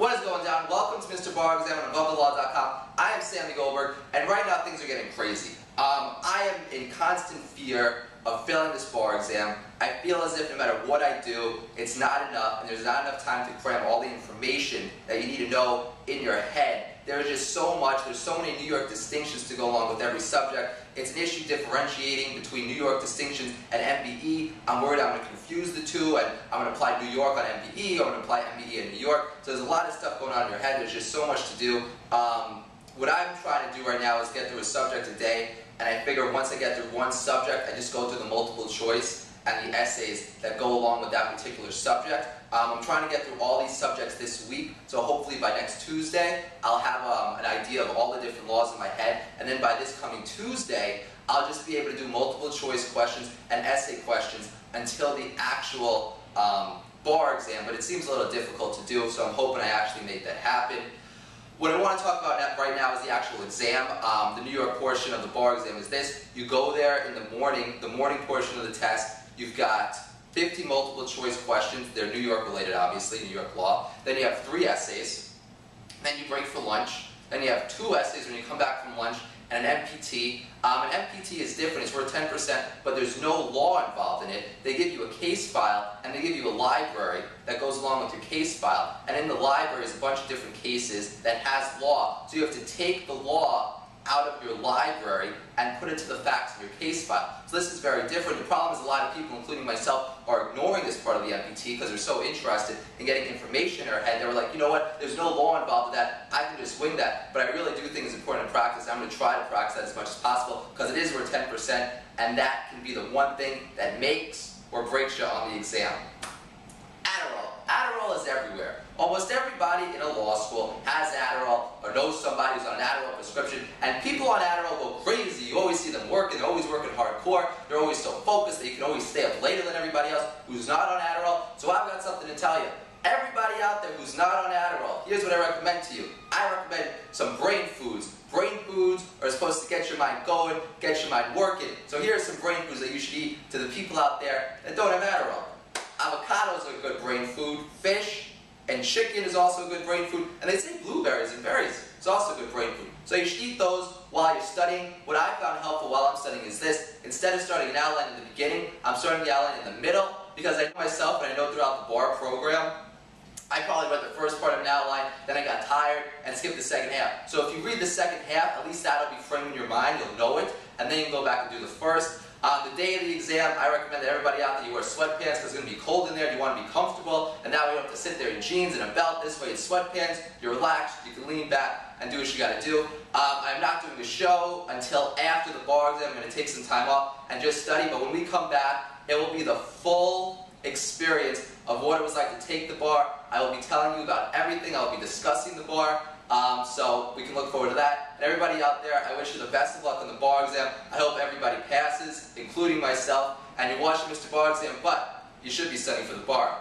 What is going down? Welcome to Mr. Bar Exam on AboveTheLaw.com. I am Sammy Goldberg, and right now things are getting crazy. In constant fear of failing this bar exam. I feel as if no matter what I do, it's not enough, and there's not enough time to cram all the information that you need to know in your head. There's just so much, there's so many New York distinctions to go along with every subject. It's an issue differentiating between New York distinctions and MBE. I'm worried I'm going to confuse the two, and I'm going to apply New York on MBE, I'm going to apply MBE in New York. So there's a lot of stuff going on in your head, there's just so much to do. Um, what I'm trying to do right now is get through a subject a day and I figure once I get through one subject, I just go through the multiple choice and the essays that go along with that particular subject. Um, I'm trying to get through all these subjects this week, so hopefully by next Tuesday, I'll have um, an idea of all the different laws in my head, and then by this coming Tuesday, I'll just be able to do multiple choice questions and essay questions until the actual um, bar exam, but it seems a little difficult to do, so I'm hoping I actually make that happen. What I want to talk about right now is the actual exam. Um, the New York portion of the bar exam is this. You go there in the morning, the morning portion of the test, you've got 50 multiple choice questions. They're New York related, obviously, New York law. Then you have three essays. Then you break for lunch. Then you have two essays when you come back from lunch and an MPT. Um, an MPT is different, it's worth 10%, but there's no law involved in it. They give you a case file, and they give you a library that goes along with your case file. And in the library is a bunch of different cases that has law, so you have to take the law out of your library and put it to the facts of your case file. So this is very different. The problem is a lot of people, including myself, are ignoring this part of the MPT because they're so interested in getting information in their head. They were like, you know what, there's no law involved in that. I can just wing that. But I really do think it's important to practice. I'm going to try to practice that as much as possible because it is worth 10% and that can be the one thing that makes or breaks you on the exam. Adderall. Adderall is everywhere. Almost everybody in a law school has Adderall or knows somebody who's on an Adderall prescription, and people on Adderall go crazy. You always see them working, they're always working hardcore, they're always so focused that you can always stay up later than everybody else who's not on Adderall. So I've got something to tell you. Everybody out there who's not on Adderall, here's what I recommend to you. I recommend some brain foods. Brain foods are supposed to get your mind going, get your mind working. So here are some brain foods that you should eat to the people out there that don't have Adderall. Avocados are a good brain food. Fish and chicken is also a good brain food. And they say blueberries and berries is also good brain food. So you should eat those while you're studying. What I found helpful while I'm studying is this. Instead of starting an outline in the beginning, I'm starting the outline in the middle because I know myself and I know throughout the bar program, I probably read the first part of an outline, then I got tired and skipped the second half. So if you read the second half, at least that'll be framed in your mind, you'll know it, and then you can go back and do the first. On the day of the exam, I recommend that everybody out there, you wear sweatpants because it's going to be cold in there. You want to be comfortable, and now you don't have to sit there in jeans and a belt. This way, it's sweatpants. You're relaxed. You can lean back and do what you got to do. Um, I'm not doing the show until after the bar exam. I'm going to take some time off and just study. But when we come back, it will be the full experience of what it was like to take the bar. I will be telling you about everything. I will be discussing the bar. Um, so we can look forward to that. And everybody out there, I wish you the best of luck on the bar exam. I hope everybody passes, including myself. And you're watching Mr. Bar Exam, but you should be studying for the bar.